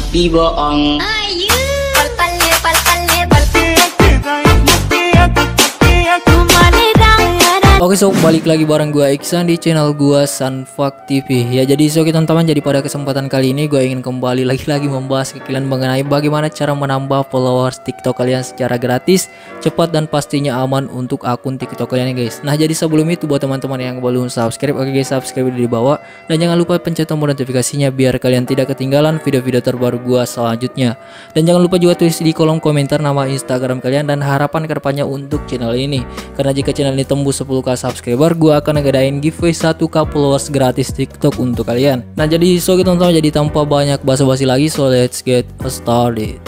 happy on. Oke so balik lagi bareng gua Iksan di channel gua Sunfuck TV Ya jadi so teman-teman jadi pada kesempatan kali ini gue ingin kembali lagi-lagi membahas ke mengenai bagaimana cara menambah followers TikTok kalian secara gratis Cepat dan pastinya aman untuk akun TikTok kalian guys. Nah jadi sebelum itu buat teman-teman yang belum subscribe Oke guys subscribe di bawah. Dan jangan lupa pencet tombol notifikasinya biar kalian tidak ketinggalan video-video terbaru gua selanjutnya. Dan jangan lupa juga tulis di kolom komentar nama Instagram kalian dan harapan ke depannya untuk channel ini. Karena jika channel ini tembus 10k subscriber gue akan ngadain giveaway 1k followers gratis TikTok untuk kalian. Nah jadi so kita teman jadi tanpa banyak basa-basi lagi so let's get started.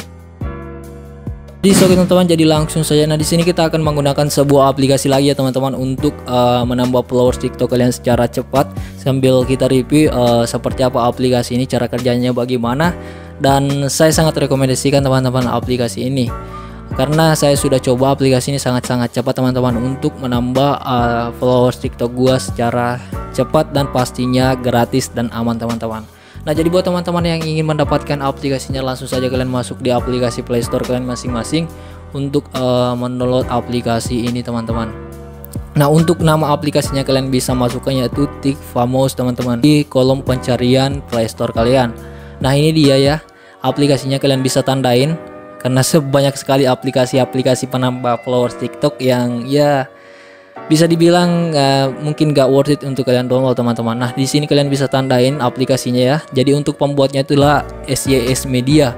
Jadi so teman-teman jadi langsung saja. Nah di sini kita akan menggunakan sebuah aplikasi lagi ya teman-teman untuk uh, menambah followers TikTok kalian secara cepat. Sambil kita review uh, seperti apa aplikasi ini cara kerjanya bagaimana. Dan saya sangat rekomendasikan teman-teman aplikasi ini karena saya sudah coba aplikasi ini sangat-sangat cepat teman-teman untuk menambah uh, followers TikTok gua secara cepat dan pastinya gratis dan aman teman-teman. Nah, jadi buat teman-teman yang ingin mendapatkan aplikasinya langsung saja kalian masuk di aplikasi Play Store kalian masing-masing untuk uh, mendownload aplikasi ini teman-teman. Nah, untuk nama aplikasinya kalian bisa masukkan yaitu Tik Famous teman-teman di kolom pencarian Play Store kalian. Nah, ini dia ya. Aplikasinya kalian bisa tandain karena sebanyak sekali aplikasi-aplikasi penambah followers TikTok yang ya bisa dibilang uh, mungkin gak worth it untuk kalian download teman-teman. Nah di sini kalian bisa tandain aplikasinya ya. Jadi untuk pembuatnya itulah SYS Media.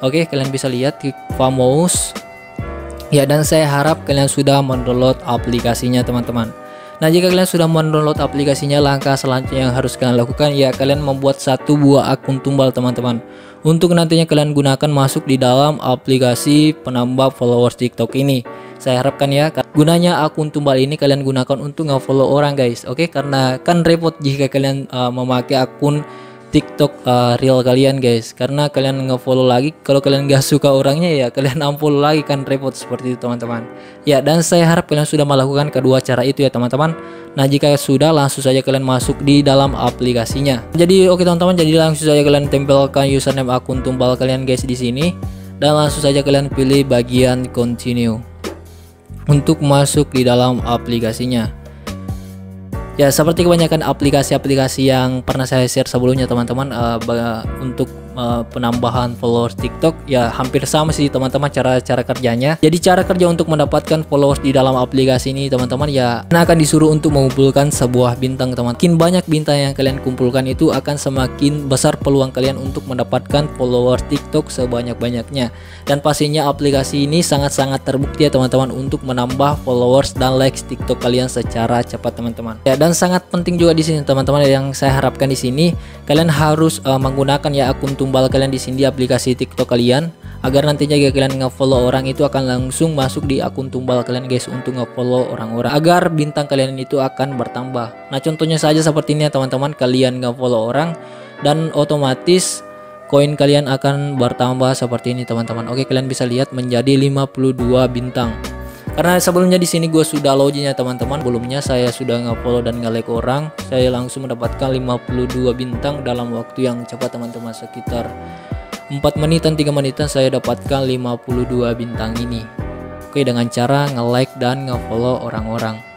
Oke kalian bisa lihat di Famous. Ya dan saya harap kalian sudah mendownload aplikasinya teman-teman. Nah jika kalian sudah mendownload aplikasinya langkah selanjutnya yang harus kalian lakukan ya kalian membuat satu buah akun tumbal teman-teman. Untuk nantinya kalian gunakan masuk di dalam aplikasi penambah followers TikTok ini. Saya harapkan ya gunanya akun tumbal ini kalian gunakan untuk nge-follow orang guys. Oke karena kan repot jika kalian uh, memakai akun TikTok uh, real kalian guys. Karena kalian nge-follow lagi kalau kalian gak suka orangnya ya kalian unfollow lagi kan repot seperti itu teman-teman. Ya dan saya harap kalian sudah melakukan kedua cara itu ya teman-teman. Nah jika sudah langsung saja kalian masuk di dalam aplikasinya. Jadi oke teman-teman jadi langsung saja kalian tempelkan username akun tumbal kalian guys di sini. Dan langsung saja kalian pilih bagian continue untuk masuk di dalam aplikasinya Ya, seperti kebanyakan aplikasi-aplikasi yang pernah saya share sebelumnya teman-teman uh, untuk uh, penambahan followers TikTok ya hampir sama sih teman-teman cara-cara kerjanya. Jadi cara kerja untuk mendapatkan followers di dalam aplikasi ini teman-teman ya akan disuruh untuk mengumpulkan sebuah bintang teman. Makin banyak bintang yang kalian kumpulkan itu akan semakin besar peluang kalian untuk mendapatkan followers TikTok sebanyak-banyaknya. Dan pastinya aplikasi ini sangat-sangat terbukti ya teman-teman untuk menambah followers dan likes TikTok kalian secara cepat teman-teman. Ya dan dan sangat penting juga di sini teman-teman yang saya harapkan di sini kalian harus uh, menggunakan ya akun tumbal kalian di sini di aplikasi TikTok kalian agar nantinya jika kalian nge-follow orang itu akan langsung masuk di akun tumbal kalian guys untuk nge-follow orang-orang agar bintang kalian itu akan bertambah. Nah, contohnya saja seperti ini ya teman-teman, kalian nge-follow orang dan otomatis koin kalian akan bertambah seperti ini teman-teman. Oke, kalian bisa lihat menjadi 52 bintang. Karena sebelumnya di sini gue sudah loginnya teman-teman. Sebelumnya saya sudah nge-follow dan nge-like orang. Saya langsung mendapatkan 52 bintang dalam waktu yang cepat teman-teman sekitar 4 menitan 3 menitan saya dapatkan 52 bintang ini. Oke dengan cara nge-like dan nge-follow orang-orang.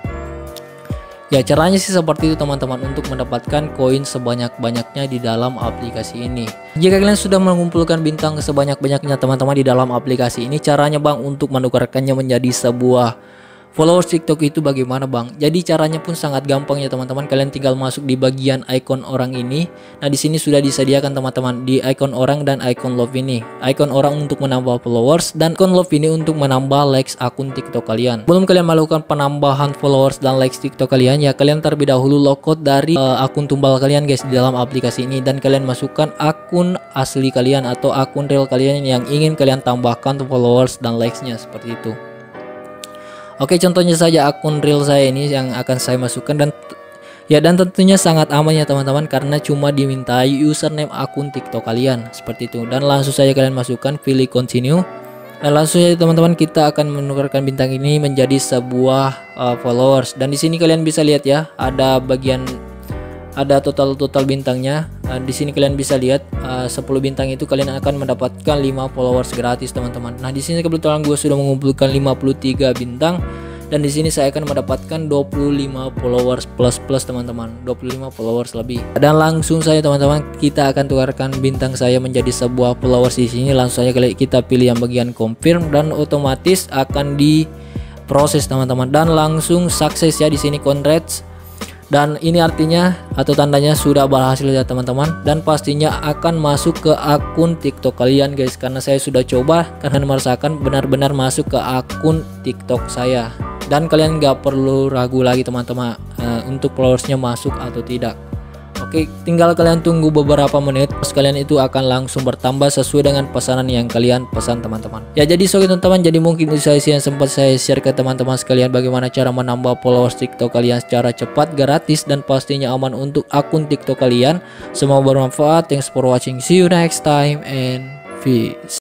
Ya caranya sih seperti itu teman-teman untuk mendapatkan koin sebanyak-banyaknya di dalam aplikasi ini. Jika kalian sudah mengumpulkan bintang sebanyak-banyaknya teman-teman di dalam aplikasi ini, caranya bang untuk menukarkannya menjadi sebuah Followers TikTok itu bagaimana bang? Jadi caranya pun sangat gampang ya teman-teman. Kalian tinggal masuk di bagian icon orang ini. Nah di sini sudah disediakan teman-teman di icon orang dan icon love ini. Icon orang untuk menambah followers dan icon love ini untuk menambah likes akun TikTok kalian. Belum kalian melakukan penambahan followers dan likes TikTok kalian ya kalian terlebih dahulu logout dari uh, akun tumbal kalian guys di dalam aplikasi ini dan kalian masukkan akun asli kalian atau akun real kalian yang ingin kalian tambahkan followers dan likesnya seperti itu. Oke contohnya saja akun real saya ini yang akan saya masukkan dan ya dan tentunya sangat aman ya teman-teman karena cuma dimintai username akun TikTok kalian. Seperti itu. Dan langsung saja kalian masukkan pilih continue. Dan langsung saja teman-teman kita akan menukarkan bintang ini menjadi sebuah uh, followers. Dan di sini kalian bisa lihat ya ada bagian ada total total bintangnya. Uh, di sini kalian bisa lihat uh, 10 bintang itu kalian akan mendapatkan 5 followers gratis teman-teman. Nah di sini kebetulan gue sudah mengumpulkan 53 bintang dan di sini saya akan mendapatkan 25 followers plus plus teman-teman 25 followers lebih. Dan langsung saja teman-teman kita akan tukarkan bintang saya menjadi sebuah followers di sini. Langsung saja kita pilih yang bagian confirm dan otomatis akan diproses teman-teman. Dan langsung sukses ya di sini congrats dan ini artinya atau tandanya sudah berhasil ya teman-teman. Dan pastinya akan masuk ke akun TikTok kalian guys. Karena saya sudah coba karena merasakan benar-benar masuk ke akun TikTok saya. Dan kalian nggak perlu ragu lagi teman-teman uh, untuk followersnya masuk atau tidak Oke, tinggal kalian tunggu beberapa menit, kalian itu akan langsung bertambah sesuai dengan pesanan yang kalian pesan teman-teman. Ya jadi so teman-teman, jadi mungkin itu saya yang sempat saya share ke teman-teman sekalian bagaimana cara menambah followers TikTok kalian secara cepat, gratis dan pastinya aman untuk akun TikTok kalian. Semoga bermanfaat. Thanks for watching. See you next time and peace.